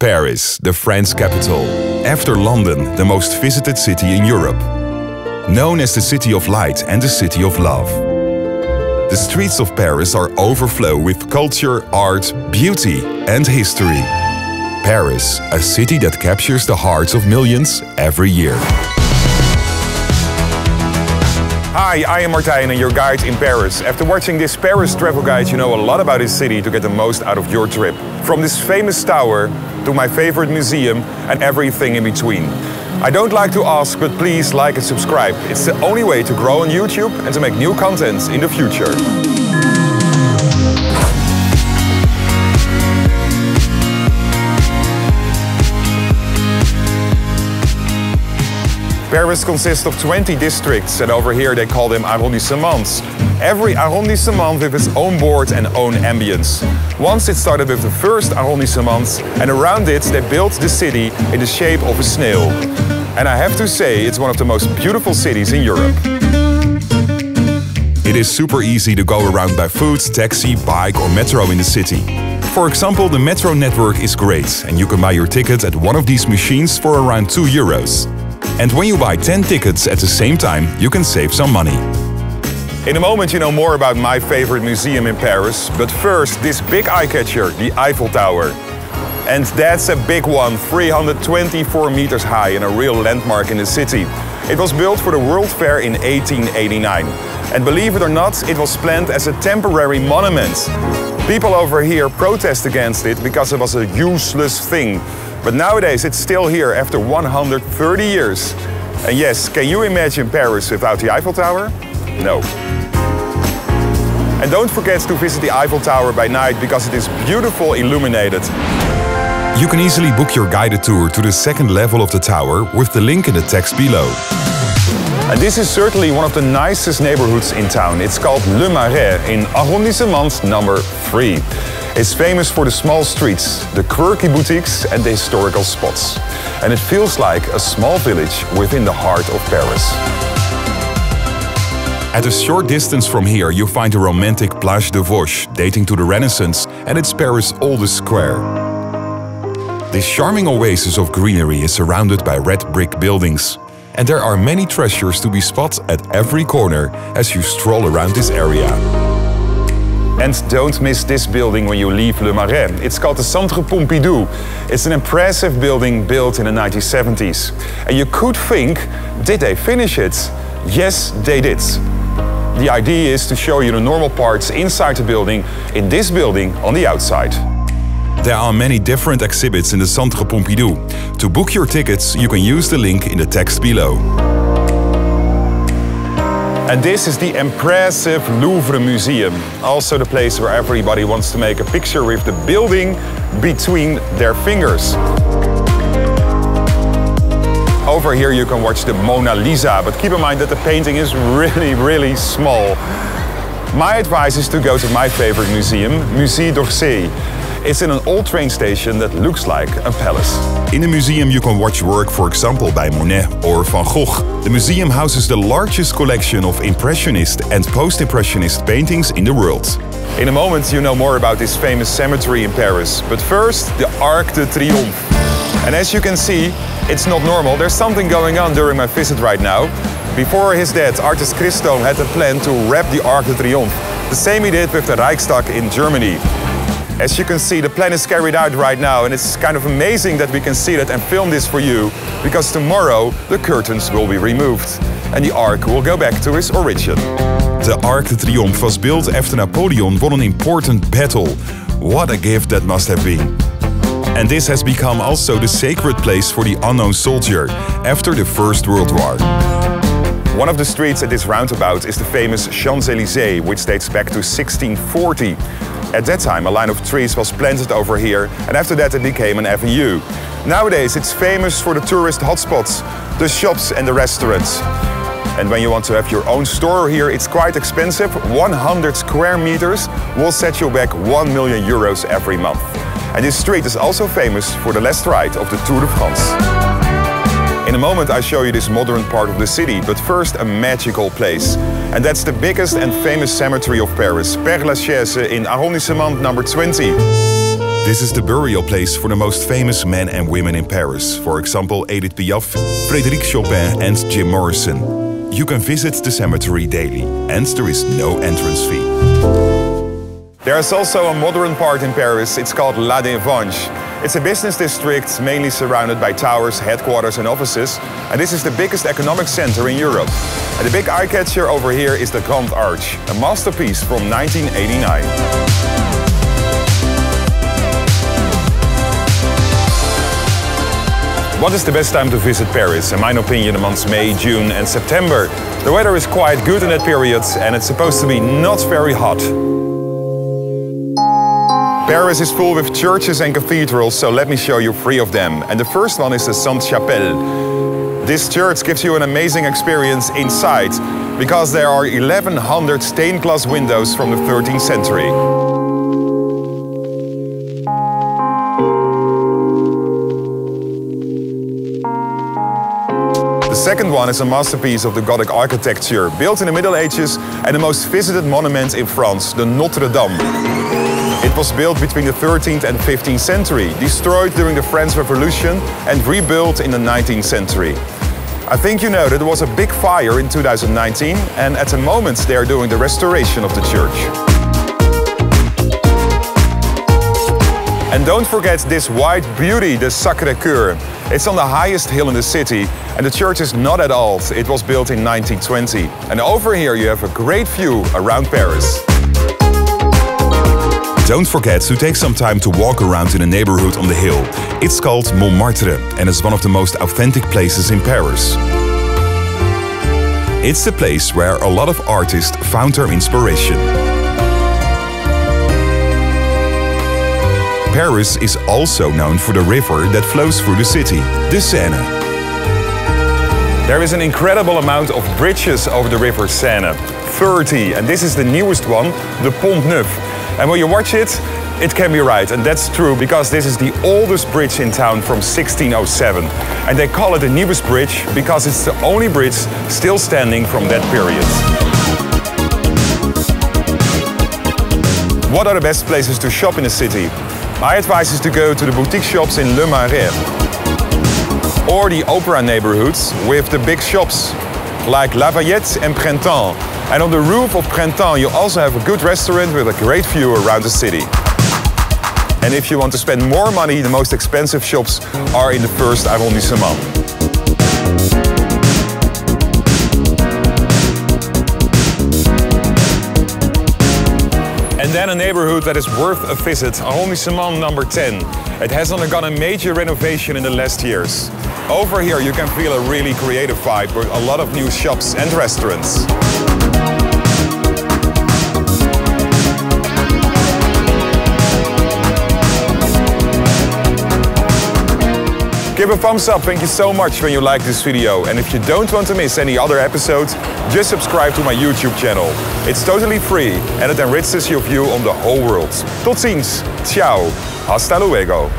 Paris, the French capital. After London, the most visited city in Europe. Known as the City of Light and the City of Love. The streets of Paris are overflow with culture, art, beauty and history. Paris, a city that captures the hearts of millions every year. Hi, I am Martijn and your guide in Paris. After watching this Paris travel guide, you know a lot about this city to get the most out of your trip. From this famous tower to my favorite museum and everything in between. I don't like to ask, but please like and subscribe. It's the only way to grow on YouTube and to make new contents in the future. Paris consists of 20 districts and over here they call them arrondissements. Every arrondissement with its own board and own ambience. Once it started with the first arrondissement and around it they built the city in the shape of a snail. And I have to say it's one of the most beautiful cities in Europe. It is super easy to go around by foot, taxi, bike or metro in the city. For example, the metro network is great and you can buy your ticket at one of these machines for around 2 euros. And when you buy 10 tickets at the same time, you can save some money. In a moment you know more about my favorite museum in Paris, but first this big eye-catcher, the Eiffel Tower. And that's a big one, 324 meters high and a real landmark in the city. It was built for the World Fair in 1889. And believe it or not, it was planned as a temporary monument. People over here protest against it because it was a useless thing. But nowadays it's still here after 130 years. And yes, can you imagine Paris without the Eiffel Tower? No. And don't forget to visit the Eiffel Tower by night because it is beautiful illuminated. You can easily book your guided tour to the second level of the tower with the link in the text below. And this is certainly one of the nicest neighborhoods in town. It's called Le Marais in arrondissement number 3. It's famous for the small streets, the quirky boutiques and the historical spots. And it feels like a small village within the heart of Paris. At a short distance from here you find the romantic Place de Vosges, dating to the Renaissance and it's Paris' oldest square. This charming oasis of greenery is surrounded by red brick buildings. And there are many treasures to be spotted at every corner as you stroll around this area. And don't miss this building when you leave Le Marais. It's called the Centre Pompidou. It's an impressive building built in the 1970s. And you could think, did they finish it? Yes, they did. The idea is to show you the normal parts inside the building, in this building on the outside. There are many different exhibits in the Centre Pompidou. To book your tickets, you can use the link in the text below. And this is the impressive Louvre Museum. Also the place where everybody wants to make a picture with the building between their fingers. Over here you can watch the Mona Lisa, but keep in mind that the painting is really, really small. My advice is to go to my favorite museum, Musée d'Orsay. It's in an old train station that looks like a palace. In the museum you can watch work for example by Monet or Van Gogh. The museum houses the largest collection of Impressionist and Post-Impressionist paintings in the world. In a moment you know more about this famous cemetery in Paris, but first the Arc de Triomphe. And as you can see, it's not normal, there's something going on during my visit right now. Before his death, artist Christo had a plan to wrap the Arc de Triomphe, the same he did with the Reichstag in Germany. As you can see, the plan is carried out right now and it's kind of amazing that we can see that and film this for you because tomorrow the curtains will be removed and the Arc will go back to its origin. The Arc de Triomphe was built after Napoleon won an important battle. What a gift that must have been. And this has become also the sacred place for the unknown soldier after the First World War. One of the streets at this roundabout is the famous Champs-Élysées, which dates back to 1640. At that time, a line of trees was planted over here, and after that it became an avenue. Nowadays, it's famous for the tourist hotspots, the shops and the restaurants. And when you want to have your own store here, it's quite expensive. 100 square meters will set you back 1 million euros every month. And this street is also famous for the last ride of the Tour de France. In a moment I show you this modern part of the city, but first a magical place. And that's the biggest and famous cemetery of Paris, Père Lachaise in arrondissement number 20. This is the burial place for the most famous men and women in Paris. For example, Edith Piaf, Frédéric Chopin and Jim Morrison. You can visit the cemetery daily and there is no entrance fee. There is also a modern part in Paris, it's called La Défense. It's a business district mainly surrounded by towers, headquarters and offices. And this is the biggest economic center in Europe. And the big eye-catcher over here is the Grand Arch, a masterpiece from 1989. What is the best time to visit Paris? In my opinion, the months May, June and September. The weather is quite good in that period and it's supposed to be not very hot. Paris is full with churches and cathedrals, so let me show you three of them. And the first one is the Sainte-Chapelle. This church gives you an amazing experience inside because there are 1100 stained glass windows from the 13th century. The second one is a masterpiece of the Gothic architecture, built in the Middle Ages and the most visited monument in France, the Notre Dame. It was built between the 13th and 15th century, destroyed during the French Revolution and rebuilt in the 19th century. I think you know that there was a big fire in 2019 and at the moment they are doing the restoration of the church. And don't forget this white beauty, the Sacré-Cœur. It's on the highest hill in the city and the church is not at all. It was built in 1920. And over here you have a great view around Paris. Don't forget to take some time to walk around in the neighborhood on the hill. It's called Montmartre and is one of the most authentic places in Paris. It's the place where a lot of artists found their inspiration. Paris is also known for the river that flows through the city, the Seine. There is an incredible amount of bridges over the river Seine. 30, and this is the newest one, the Pont Neuf. And when you watch it, it can be right, and that's true because this is the oldest bridge in town from 1607. And they call it the newest bridge because it's the only bridge still standing from that period. What are the best places to shop in the city? My advice is to go to the boutique shops in Le Marais or the opera neighborhoods with the big shops like Lafayette and Printemps. And on the roof of Printemps you also have a good restaurant with a great view around the city. And if you want to spend more money, the most expensive shops are in the first arrondissement. And then a neighborhood that is worth a visit, Arrondissement number 10. It has undergone a major renovation in the last years. Over here you can feel a really creative vibe with a lot of new shops and restaurants. Give a thumbs up, thank you so much when you like this video. And if you don't want to miss any other episodes, just subscribe to my YouTube channel. It's totally free and it enriches your view on the whole world. Tot ziens, ciao, hasta luego.